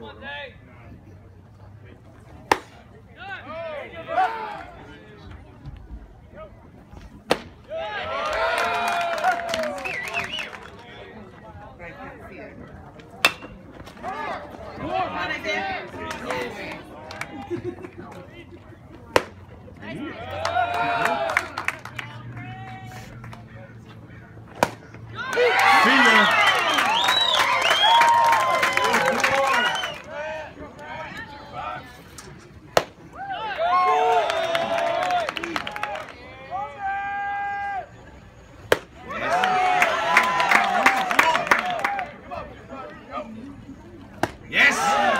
Monday. Yes!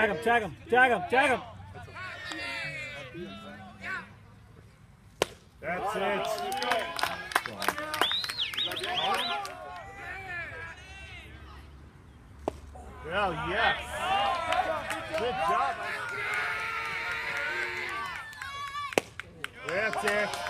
Tag him, tag him, tag him, tag him. That's it. Well, yes. Good job. That's it.